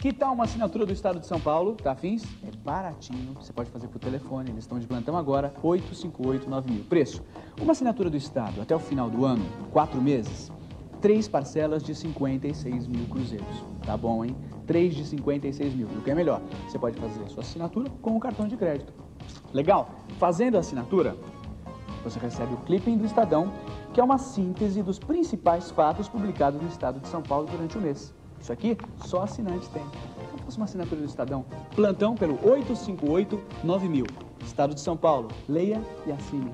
Que tal uma assinatura do Estado de São Paulo? Tá afins? É baratinho, você pode fazer por telefone, eles estão de plantão agora, 858 mil. Preço, uma assinatura do Estado até o final do ano, quatro meses, três parcelas de 56 mil cruzeiros. Tá bom, hein? Três de 56 mil. E o que é melhor, você pode fazer a sua assinatura com o cartão de crédito. Legal? Fazendo a assinatura, você recebe o clipping do Estadão, que é uma síntese dos principais fatos publicados no Estado de São Paulo durante o mês. Isso aqui só assinantes têm. Então faça uma assinatura do Estadão. Plantão pelo 858 9000. Estado de São Paulo. Leia e assine.